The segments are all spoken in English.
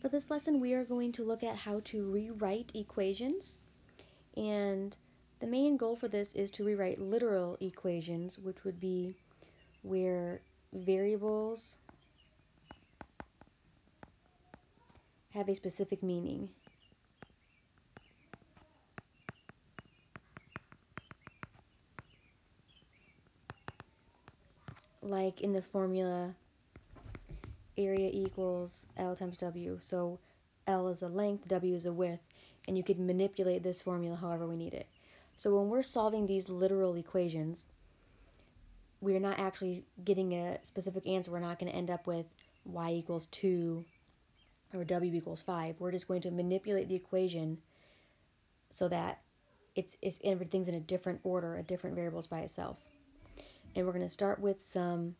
For this lesson, we are going to look at how to rewrite equations. And the main goal for this is to rewrite literal equations, which would be where variables have a specific meaning. Like in the formula area equals L times W. So L is the length, W is the width, and you could manipulate this formula however we need it. So when we're solving these literal equations, we're not actually getting a specific answer. We're not going to end up with y equals 2 or w equals 5. We're just going to manipulate the equation so that it's, it's everything's in a different order, a different variables by itself. And we're going to start with some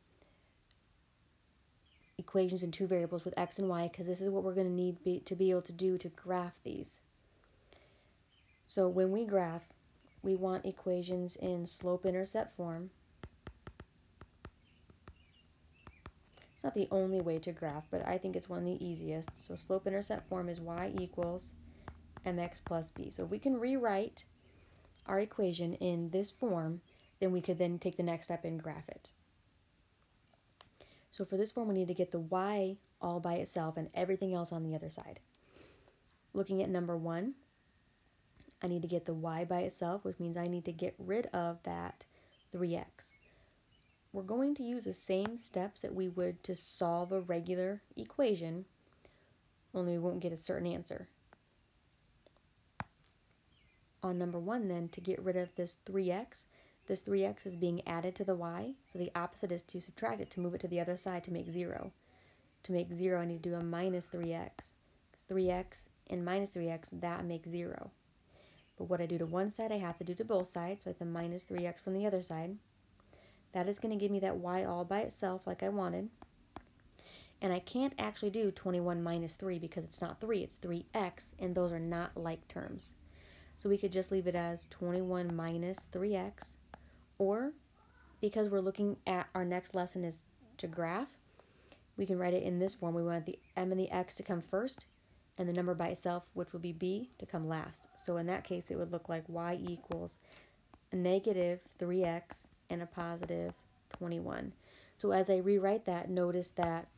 equations in two variables with x and y because this is what we're going to need be, to be able to do to graph these. So when we graph, we want equations in slope-intercept form. It's not the only way to graph, but I think it's one of the easiest. So slope-intercept form is y equals mx plus b. So if we can rewrite our equation in this form, then we could then take the next step and graph it. So for this form, we need to get the y all by itself and everything else on the other side. Looking at number one, I need to get the y by itself, which means I need to get rid of that 3x. We're going to use the same steps that we would to solve a regular equation, only we won't get a certain answer. On number one then, to get rid of this 3x, this 3x is being added to the y, so the opposite is to subtract it, to move it to the other side to make 0. To make 0, I need to do a minus 3x. 3x and minus 3x, that makes 0. But what I do to one side, I have to do to both sides, so I have to minus 3x from the other side. That is going to give me that y all by itself like I wanted. And I can't actually do 21 minus 3 because it's not 3, it's 3x, and those are not like terms. So we could just leave it as 21 minus 3x or because we're looking at our next lesson is to graph, we can write it in this form. We want the m and the x to come first and the number by itself, which will be b, to come last. So in that case, it would look like y equals a negative 3x and a positive 21. So as I rewrite that, notice that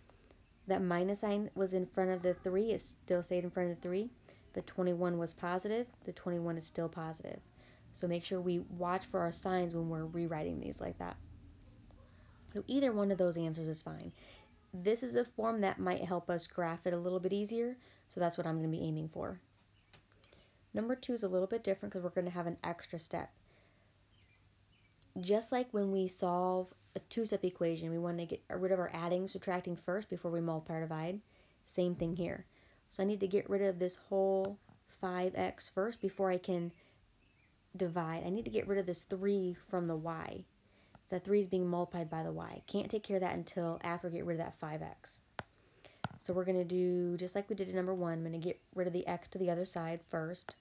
that minus sign was in front of the 3. It still stayed in front of the 3. The 21 was positive. The 21 is still positive. So make sure we watch for our signs when we're rewriting these like that. So either one of those answers is fine. This is a form that might help us graph it a little bit easier, so that's what I'm going to be aiming for. Number two is a little bit different because we're going to have an extra step. Just like when we solve a two-step equation, we want to get rid of our adding, subtracting first before we multiply or divide. Same thing here. So I need to get rid of this whole 5x first before I can divide. I need to get rid of this 3 from the y. The 3 is being multiplied by the y. Can't take care of that until after we get rid of that 5x. So we're going to do, just like we did in number 1, I'm going to get rid of the x to the other side first.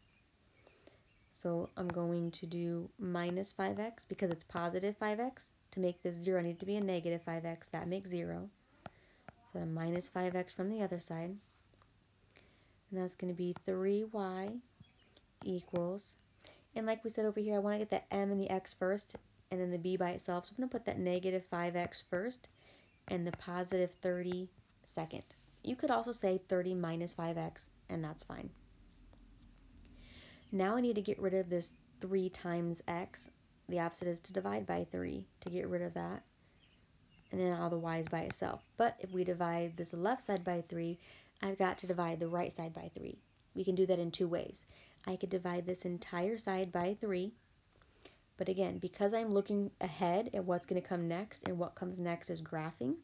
So I'm going to do minus 5x because it's positive 5x. To make this 0, I need to be a negative 5x. That makes 0. So minus 5x from the other side. And that's going to be 3y equals and like we said over here, I want to get the m and the x first and then the b by itself. So I'm going to put that negative 5x first and the positive 30 second. You could also say 30 minus 5x and that's fine. Now I need to get rid of this 3 times x. The opposite is to divide by 3 to get rid of that. And then all the y's by itself. But if we divide this left side by 3, I've got to divide the right side by 3. We can do that in two ways. I could divide this entire side by 3. But again, because I'm looking ahead at what's going to come next and what comes next is graphing,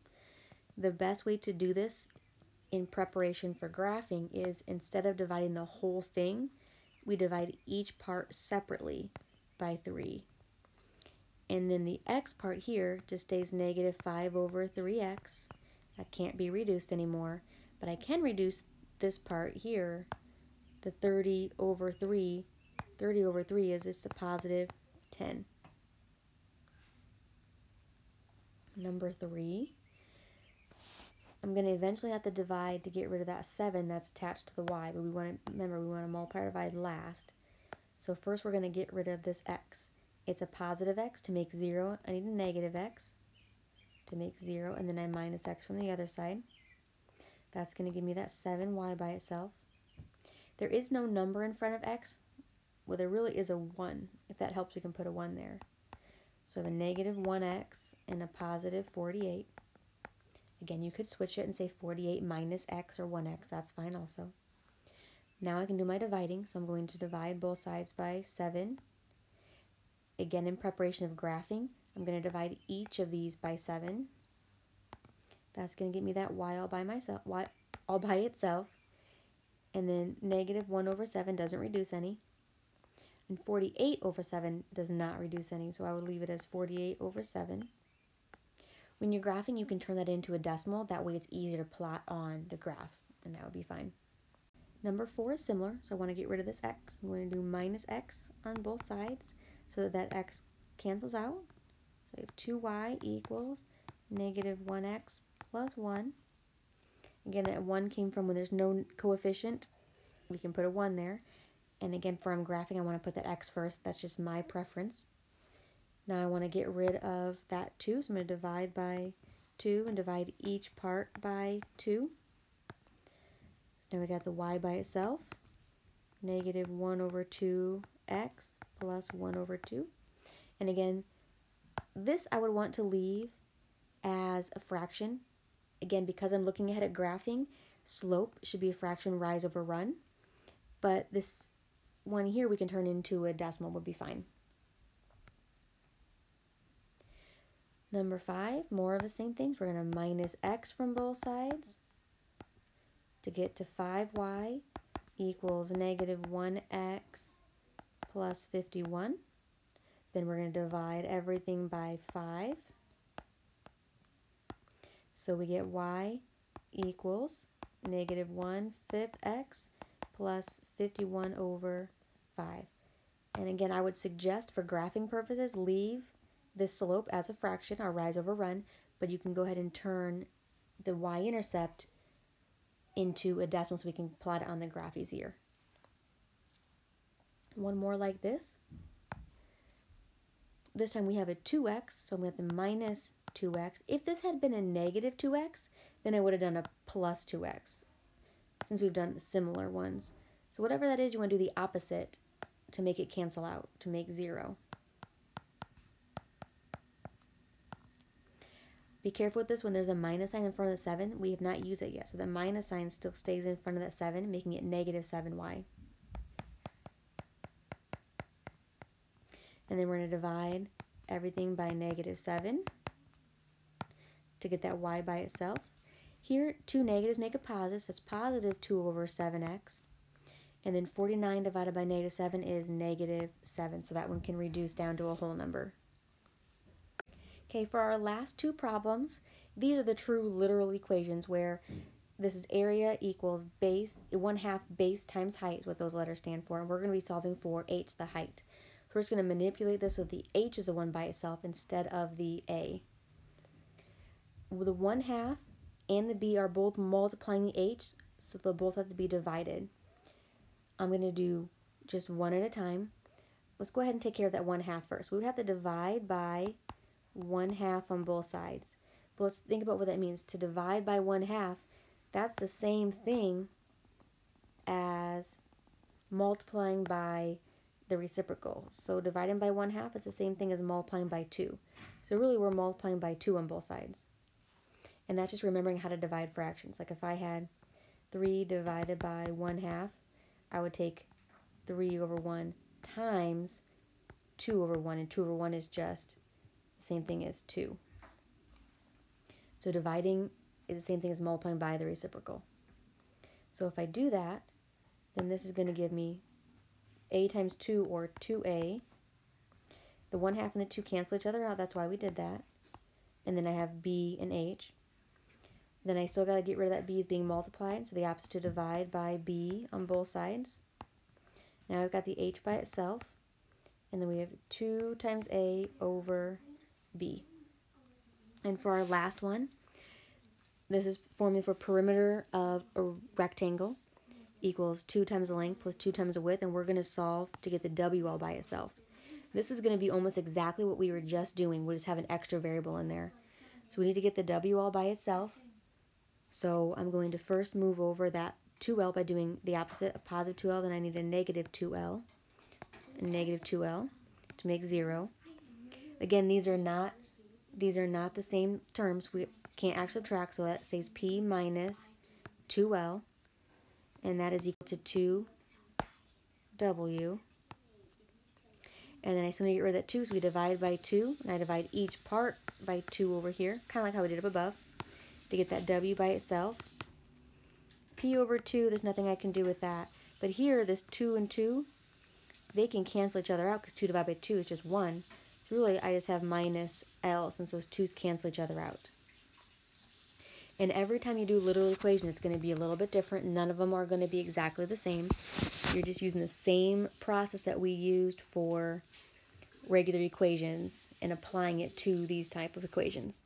the best way to do this in preparation for graphing is instead of dividing the whole thing, we divide each part separately by 3. And then the x part here just stays negative 5 over 3x. That can't be reduced anymore. But I can reduce this part here the 30 over 3, 30 over 3 is it's a positive 10. Number 3, I'm going to eventually have to divide to get rid of that 7 that's attached to the y, but we want to, remember, we want to multiply or divide last. So first we're going to get rid of this x. It's a positive x to make 0. I need a negative x to make 0, and then I minus x from the other side. That's going to give me that 7y by itself. There is no number in front of x. Well, there really is a 1. If that helps, we can put a 1 there. So I have a negative 1x and a positive 48. Again, you could switch it and say 48 minus x or 1x. That's fine also. Now I can do my dividing. So I'm going to divide both sides by 7. Again, in preparation of graphing, I'm going to divide each of these by 7. That's going to give me that y all by myself, y all by itself. And then negative 1 over 7 doesn't reduce any. And 48 over 7 does not reduce any, so I would leave it as 48 over 7. When you're graphing, you can turn that into a decimal. That way it's easier to plot on the graph, and that would be fine. Number 4 is similar, so I want to get rid of this x. I'm going to do minus x on both sides so that that x cancels out. So I have 2y equals negative 1x plus 1. Again, that 1 came from when there's no coefficient. We can put a 1 there. And again, for I'm graphing, I want to put that x first. That's just my preference. Now I want to get rid of that 2, so I'm going to divide by 2 and divide each part by 2. So now we got the y by itself, negative 1 over 2x plus 1 over 2. And again, this I would want to leave as a fraction. Again, because I'm looking ahead at graphing, slope should be a fraction rise over run. But this one here we can turn into a decimal would be fine. Number five, more of the same things. We're going to minus x from both sides to get to 5y equals negative 1x plus 51. Then we're going to divide everything by 5. So we get y equals negative 1 fifth x plus 51 over 5. And again, I would suggest for graphing purposes, leave this slope as a fraction, our rise over run, but you can go ahead and turn the y-intercept into a decimal so we can plot it on the graph easier. One more like this. This time we have a 2x, so I'm going to have the minus 2x. If this had been a negative 2x, then I would have done a plus 2x, since we've done similar ones. So whatever that is, you want to do the opposite to make it cancel out, to make 0. Be careful with this when there's a minus sign in front of the 7. We have not used it yet. So the minus sign still stays in front of that 7, making it negative 7y. And then we're going to divide everything by negative 7 to get that y by itself. Here, two negatives make a positive, so it's positive 2 over 7x. And then 49 divided by negative 7 is negative 7, so that one can reduce down to a whole number. Okay, for our last two problems, these are the true literal equations where this is area equals base, 1 half base times height is what those letters stand for. And we're going to be solving for h, the height. So we're just going to manipulate this so the h is the 1 by itself instead of the a. The 1 half and the b are both multiplying the h, so they'll both have to be divided. I'm going to do just one at a time. Let's go ahead and take care of that 1 half first. We would have to divide by 1 half on both sides. But let's think about what that means. To divide by 1 half, that's the same thing as multiplying by the reciprocal. So dividing by 1 half is the same thing as multiplying by 2. So really we're multiplying by 2 on both sides. And that's just remembering how to divide fractions. Like if I had 3 divided by 1 half, I would take 3 over 1 times 2 over 1. And 2 over 1 is just the same thing as 2. So dividing is the same thing as multiplying by the reciprocal. So if I do that, then this is going to give me a times 2 or 2a. The 1 half and the 2 cancel each other out. That's why we did that. And then I have b and h. Then I still got to get rid of that b as being multiplied. So the opposite to divide by b on both sides. Now I've got the h by itself. And then we have 2 times a over B. And for our last one, this is formula for perimeter of a rectangle equals 2 times the length plus 2 times the width, and we're going to solve to get the W all by itself. This is going to be almost exactly what we were just doing. We just have an extra variable in there. So we need to get the W all by itself. So I'm going to first move over that 2L by doing the opposite of positive 2L. Then I need a negative 2L, a negative 2L to make 0. Again, these are not these are not the same terms. We can't actually subtract, so that says P minus 2L, and that is equal to 2W. And then I simply get rid of that 2, so we divide by 2, and I divide each part by 2 over here, kind of like how we did up above, to get that W by itself. P over 2, there's nothing I can do with that. But here, this 2 and 2, they can cancel each other out because 2 divided by 2 is just 1. So really, I just have minus L since those 2's cancel each other out. And every time you do literal equation, it's going to be a little bit different. None of them are going to be exactly the same. You're just using the same process that we used for regular equations and applying it to these type of equations.